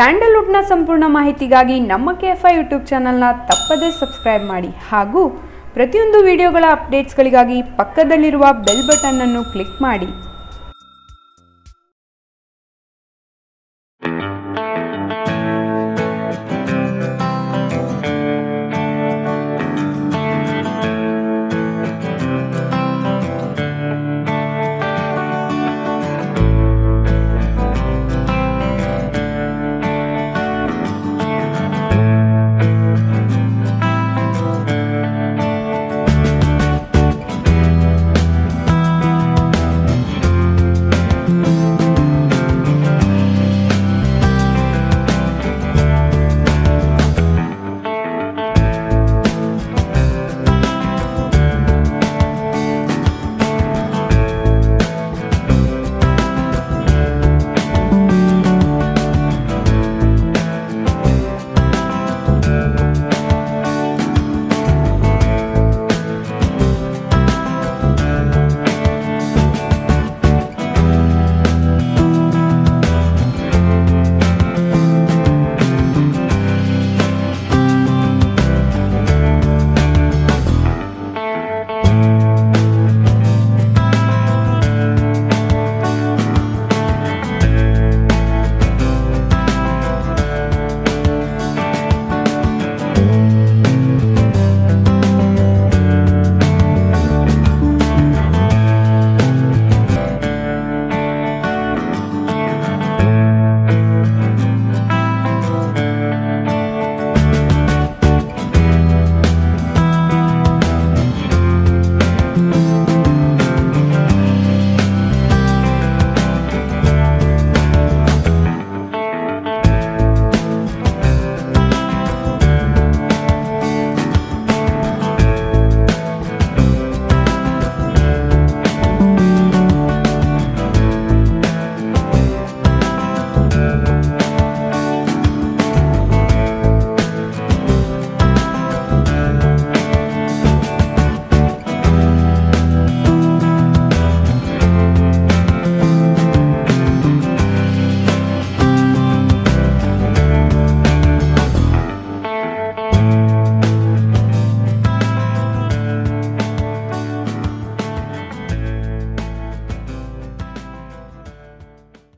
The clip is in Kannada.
ಸ್ಯಾಂಡಲ್ವುಡ್ನ ಸಂಪೂರ್ಣ ಮಾಹಿತಿಗಾಗಿ ನಮ್ಮ ಕೆ ಎಫ್ ಐ ಯೂಟ್ಯೂಬ್ ಚಾನಲ್ನ ತಪ್ಪದೇ ಸಬ್ಸ್ಕ್ರೈಬ್ ಮಾಡಿ ಹಾಗೂ ಪ್ರತಿಯೊಂದು ವಿಡಿಯೋಗಳ ಅಪ್ಡೇಟ್ಸ್ಗಳಿಗಾಗಿ ಪಕ್ಕದಲ್ಲಿರುವ ಬೆಲ್ ಬಟನ್ನನ್ನು ಕ್ಲಿಕ್ ಮಾಡಿ.